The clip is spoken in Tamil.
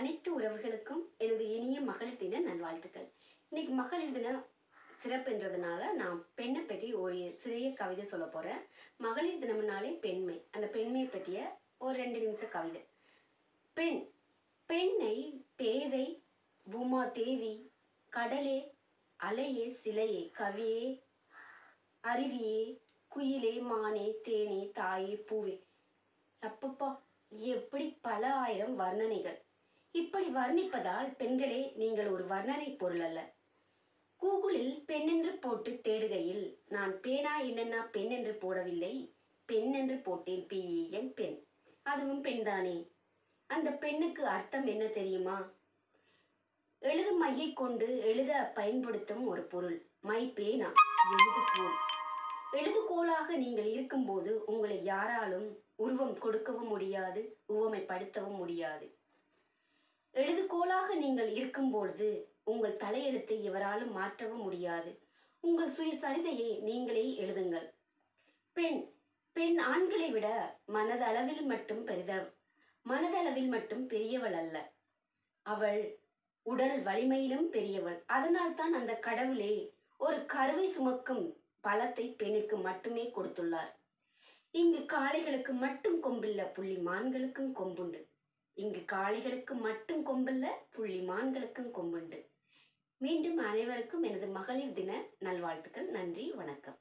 அனைத்து உறவுகளுக்கும் எனது இனிய மகளிர் தின நல்வாழ்த்துக்கள். இன்னைக்கு மகளிர் தினம் சிறப்புன்றதுனால நான் பெண்ணை பற்றி ஒரு சிறிய கவிதை சொல்ல போகிறேன் மகளிர் தினம்னாலே பெண்மை. அந்த பெண்மையை பற்றிய ஒரு ரெண்டு நிமிஷ கவிதை. பெண் பெண்ணை பேதை பூமா தேவி கடலே அலையே சிலையே கவியே அருவியே குயிலே மானே தேனே தாயே பூவே. அப்பப்பா எப்படி பல ஆயிரம் வர்ணனைகள். இப்படி வர்ணிப்பதால் பெண்களே நீங்கள் ஒரு வர்ணனை பொருள் அல்ல. கூகுளில் பெண்ணென்று போட்டு தேடுகையில் நான் பேனா என்னென்னா பெண் என்று போடவில்லை பெண் என்று போட்டேன் பிஇஎன் பெண். அதுவும் பெண்தானே? அந்த பெண்ணுக்கு அர்த்தம் என்ன தெரியுமா? எழுதும் மையை கொண்டு எழுத பயன்படுத்தும் ஒரு பொருள் மை பேனா. எழுதுகோள். எழுதுகோளாக நீங்கள் இருக்கும்போது உங்களை யாராலும் உருவம் கொடுக்கவும் முடியாது உவமைப்படுத்தவும் முடியாது. கோலாக நீங்கள் இருக்கும்பொழுது உங்கள் தலையெழுத்தை எவராலும் மாற்றவும் முடியாது. உங்கள் சுயசரிதையை நீங்களே எழுதுங்கள். பெண் பெண் ஆண்களை விட மனதளவில் மட்டும் பெரித மனதளவில் மட்டும் பெரியவள் அல்ல. அவள் உடல் வலிமையிலும் பெரியவள். அதனால் தான் அந்த கடவுளே ஒரு கருவை சுமக்கும் பலத்தை பெண்ணுக்கு மட்டுமே கொடுத்துள்ளார். இங்கு காளைகளுக்கு மட்டும் கொம்பில்ல புள்ளி மான்களுக்கும் கொம்புண்டு. இங்கு காளிகளுக்கு மட்டும் கொம்பில்ல புள்ளி மான்களுக்கும் கொம்புண்டு. மீண்டும் அனைவருக்கும் எனது மகளிர் தின நல்வாழ்த்துக்கள். நன்றி. வணக்கம்.